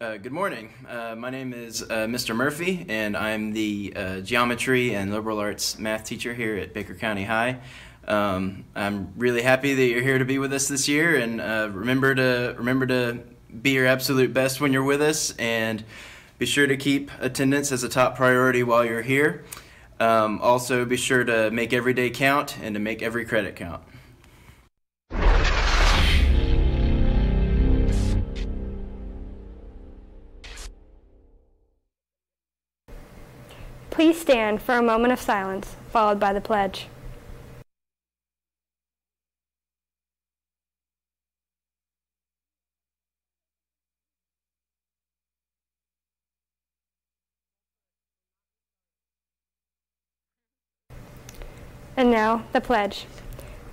Uh, good morning. Uh, my name is uh, Mr. Murphy, and I'm the uh, geometry and liberal arts math teacher here at Baker County High. Um, I'm really happy that you're here to be with us this year, and uh, remember to remember to be your absolute best when you're with us, and be sure to keep attendance as a top priority while you're here. Um, also, be sure to make every day count and to make every credit count. Please stand for a moment of silence, followed by the pledge. And now, the pledge.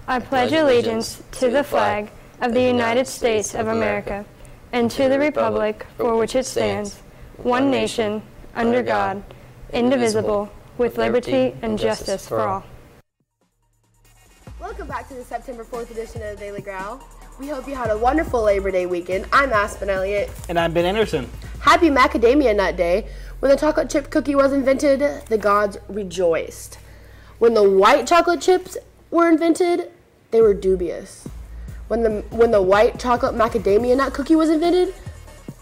I pledge allegiance to the flag of the United States of America and to the republic for which it stands, one nation, under God, indivisible, with liberty and justice for all. Welcome back to the September 4th edition of the Daily Growl. We hope you had a wonderful Labor Day weekend. I'm Aspen Elliott. And I'm Ben Anderson. Happy Macadamia Nut Day. When the chocolate chip cookie was invented, the gods rejoiced. When the white chocolate chips were invented, they were dubious. When the when the white chocolate macadamia nut cookie was invented,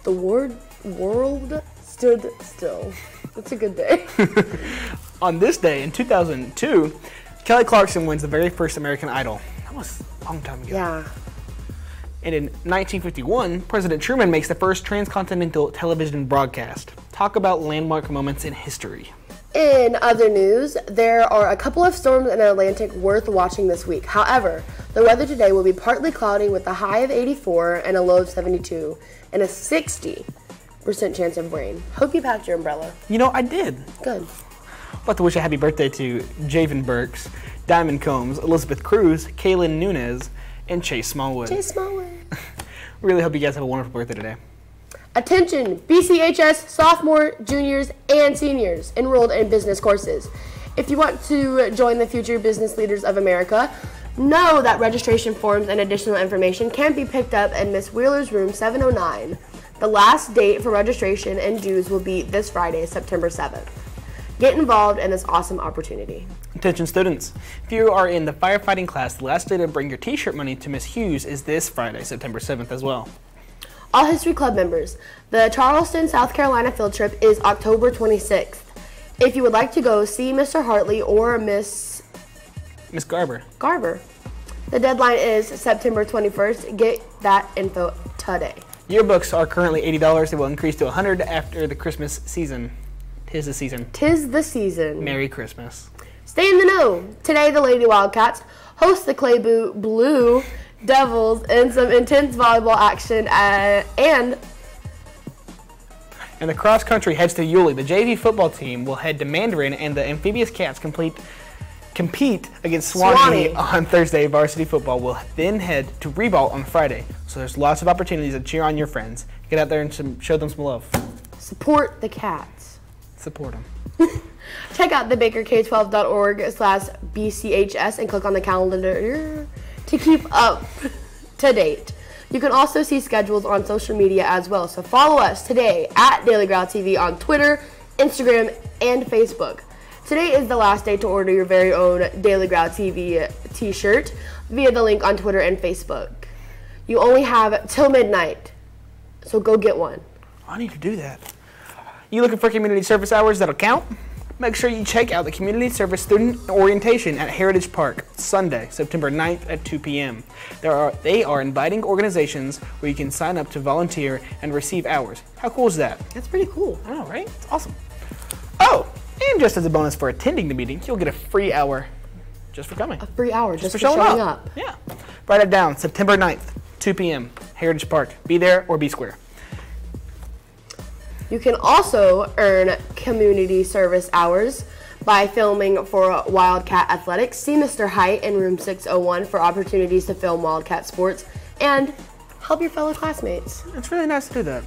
the word world stood still. It's a good day. On this day in 2002, Kelly Clarkson wins the very first American Idol. That was a long time ago. yeah. And in 1951, President Truman makes the first transcontinental television broadcast. Talk about landmark moments in history. In other news, there are a couple of storms in the Atlantic worth watching this week. However, the weather today will be partly cloudy with a high of 84 and a low of 72 and a 60% chance of rain. Hope you packed your umbrella. You know, I did. Good. I'd like to wish a happy birthday to Javen Burks, Diamond Combs, Elizabeth Cruz, Kaylin Nunez, and Chase Smallwood. Chase Smallwood. Really hope you guys have a wonderful birthday today. Attention, BCHS sophomore, juniors, and seniors enrolled in business courses. If you want to join the Future Business Leaders of America, know that registration forms and additional information can be picked up in Miss Wheeler's room 709. The last date for registration and dues will be this Friday, September 7th. Get involved in this awesome opportunity. Attention students, if you are in the firefighting class, the last day to bring your t-shirt money to Miss Hughes is this Friday, September 7th as well. All History Club members, the Charleston, South Carolina field trip is October 26th. If you would like to go, see Mr. Hartley or Miss Miss Garber, Garber. The deadline is September 21st. Get that info today. Yearbooks are currently $80. They will increase to 100 after the Christmas season. Tis the season. Tis the season. Merry Christmas. Stay in the know. Today, the Lady Wildcats host the Clay Blue- Blue Devils in some intense volleyball action uh, and And the cross country heads to Yulee. The JV football team will head to Mandarin, and the amphibious cats complete compete against Suwannee, Suwannee. on Thursday. Varsity football will then head to Revault on Friday. So there's lots of opportunities to cheer on your friends. Get out there and some, show them some love. support the cats. Support them. Check out the bakerk12.org slash BCHS and click on the calendar to keep up to date. You can also see schedules on social media as well. So follow us today at Daily Growl TV on Twitter, Instagram, and Facebook. Today is the last day to order your very own Daily Growl TV t-shirt via the link on Twitter and Facebook. You only have till midnight, so go get one. I need to do that. You looking for community service hours that'll count? Make sure you check out the Community Service Student Orientation at Heritage Park Sunday, September 9th at 2 p.m. There are, they are inviting organizations where you can sign up to volunteer and receive hours. How cool is that? That's pretty cool. I know, right? It's awesome. Oh, and just as a bonus for attending the meeting, you'll get a free hour just for coming. A free hour just, for for, showing showing up. up. Yeah. Write it down. September 9th, 2 p.m. Heritage Park. Be there or be square. You can also earn community service hours by filming for Wildcat Athletics. See Mr. Hite in room 601 for opportunities to film Wildcat sports and help your fellow classmates. It's really nice to do that.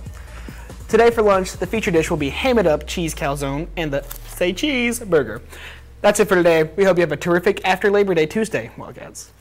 Today for lunch, the feature dish will be Ham It Up Cheese Calzone and the Say Cheese Burger. That's it for today. We hope you have a terrific after Labor Day Tuesday, Wildcats.